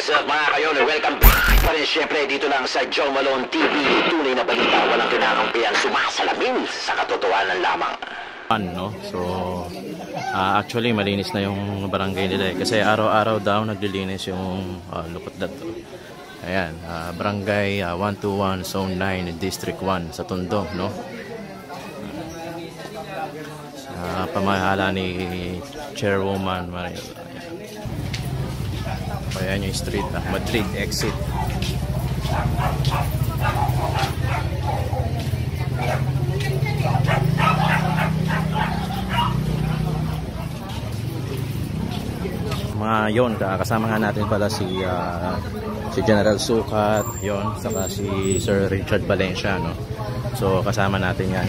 What's up mga kayon? Welcome back pa rin syempre dito lang sa Joe Malone TV. Tunay na balita, walang kinakampihan, sumasalamin sa katotohanan lamang. no? So, ah, actually malinis na yung barangay nila eh. Kasi araw-araw daw naglilinis yung uh, lupot dat. Ayan, ah, barangay ah, 121 Zone 9 District 1 sa Tondo, no? Sa pamahala ni Chairwoman Mario. Ayan yung street, ah, Madrid exit. mga yon kasama nga natin pala si ah, si General Sukat yon saka si Sir Richard Valencia no? So kasama natin yan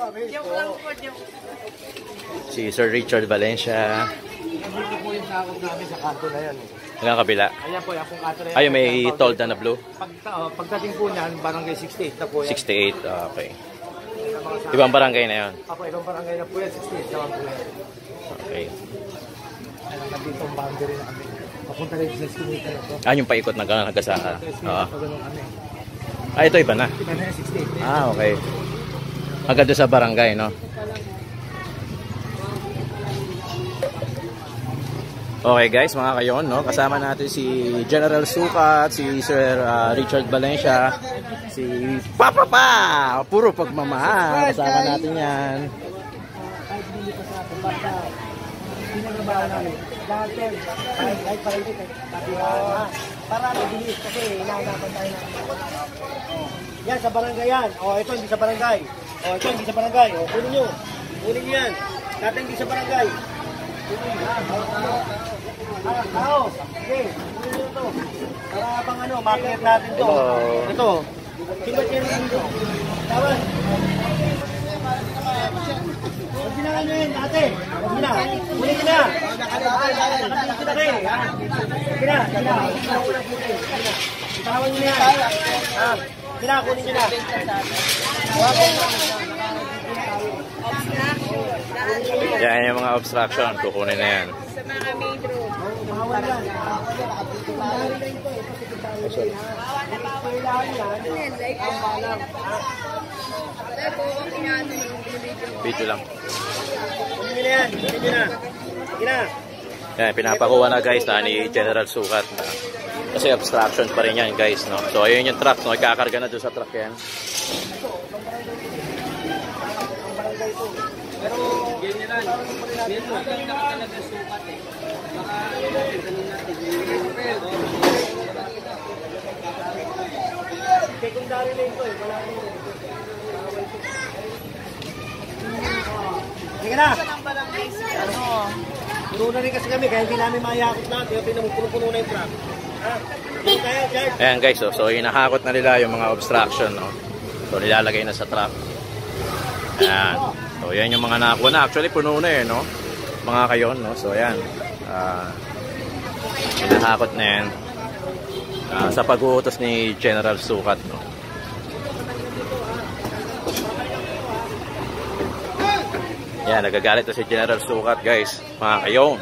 Joke lang po, joke. si Sir Richard Valencia Dito po yung sakop namin sa kanto na yan. hanggang kabila Ayan po, yung kanto na yan. ayun may told na blue Pag, oh, pagdating po niyan, barangay 68 na po yan. 68 ah, okay ibang barangay na yon Ako, ibang barangay na po yan, 68 naman po yan. okay Ayan, nandito ang boundary na kami. Papunta rin sa eskinita na to. ah yung paikot na gano'n nagasaka Sa eskinita, ah kami. ah ito iba na Iba na yan, 68. ah okay doon sa barangay no Okay guys, mga kayon, no? kasama natin si General Sukat, si Sir ah, Richard Valencia, si Papa Pa! Puro pagmamahal, kasama natin yan. Para mabilis kasi inaanapan tayo na. Oh. Yan, sa barangay yan. O, ito hindi sa barangay. O, ito hindi sa barangay. O, kunin nyo. Kunin nyo yan. Dati hindi sa barangay. Ah, tao. Sige, kunin nyo ito. Para bang ano, makikip natin to. Ito. Ba chairman dito? Tawag. Huwag ginawa nyo yun, ate. Huwag gina. Kunin nyo na. Nakatingin ko na kayo. Sige na, sige na. Itawan nyo na yan. Ha? Sige na, kunin nyo na. Yan yung mga obstruction, kukunin na yan. Sa mga main road. Video. Lang. Kunin nyo na yan. Kunin nyo na. Sige na. Yan, pinapakuha na guys na ni General Sukat na. Kasi obstruction pa rin yan guys, no? So, ayun yung truck, no? Ikakarga na doon sa truck yan. Secondary lane to eh. Wala yun. Sige na. Ano? Puno na rin kasi kami kaya hindi namin mayakot lahat. Kaya pinamupuno-puno na yung truck. Ayan guys, oh, so hinahakot na nila yung mga obstruction, no? So, nilalagay na sa truck. Ayan. So, yan yung mga nakakuha na. Actually, puno na eh, no? Mga kayon, no? So, ayan. Ah, hinahakot na yan. Ah, sa pag-uutos ni General Sukat, no? Yan, nagagalit na si General Sukat, guys. Mga kayon.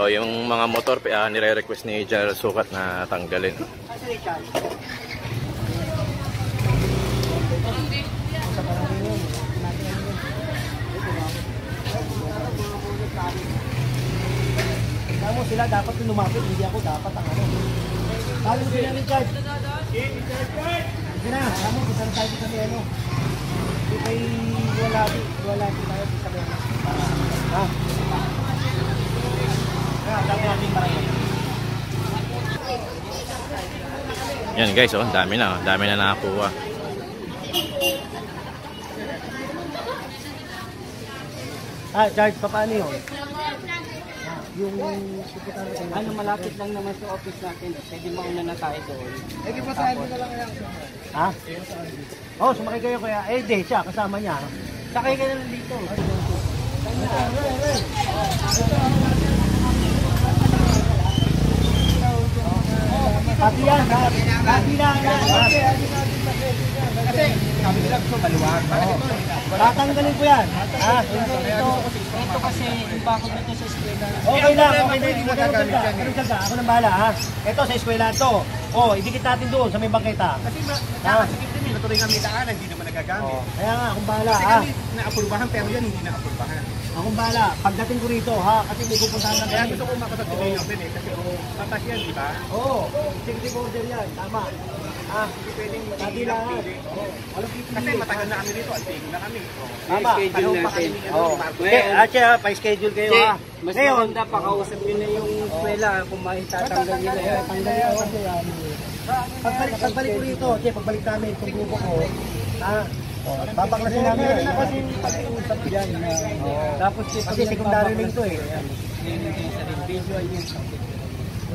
O, yung mga motor, uh, nire-request ni General Sukat na tanggalin. Kaya mo sila dapat yung lumapit, hindi ako dapat ang ano. Kali mo sila ni Chad. Sige na, alam mo, isa na tayo sa ano. Hindi kay wala wala tayo sa ano. Ha? Ha, dami natin barangay. Yan guys, oh, dami na, oh. dami na nakakuha. Ah, charge pa paano yun? Ah, yung. Ano, malapit lang naman sa office natin. Pwede mauna na tayo doon. Ha? Oh, sumakay kayo kaya. Eh, di, siya, kasama niya. Sakay ka na lang dito. Pati yan, ha? Pati lang yan. Kasi sabi nila gusto maluwag. Tatanggalin ko yan. Ito, ito kasi yung bakod na ito sa eskwela. Okay lang, okay na. Hindi mo gagamit yan. Ako nang bahala, ha? Ito, sa eskwela to. Oh, idikit natin doon sa may bangketa. Kasi ma- Ha? nakakasakit din eh. Natuloy nga may daanan, hindi naman nagagamit. Oh, kaya nga, akong bahala, Kasi ha? kami naapurbahan pero yan hindi naapurbahan. Akong bahala. Pagdating ko rito, ha? Kasi may pupuntahan Kaya kami. gusto ko eh. Kasi patas yan, di ba? Oo, oh, executive order yan. Tama. Ha? Hindi pwedeng magiging lang. pili. Walang pipili. Kasi matagal na kami dito, antigo na kami. Tama. schedule Panahon pa natin. kami ni ano, Oh. Okay, ah, siya, pa-schedule kayo, ha? mas Ngayon, maganda pakausap nyo na yung eskwela kung maitatanggal nila yun. Tanggal yun kasi yan. Pagbalik, pagbalik ko rito, che, pagbalik namin itong grupo ko, ha? Oh, babaklasin namin yan. na kasi pag-uusap yan. Oh. Tapos Kasi secondary link to eh. Visual yun.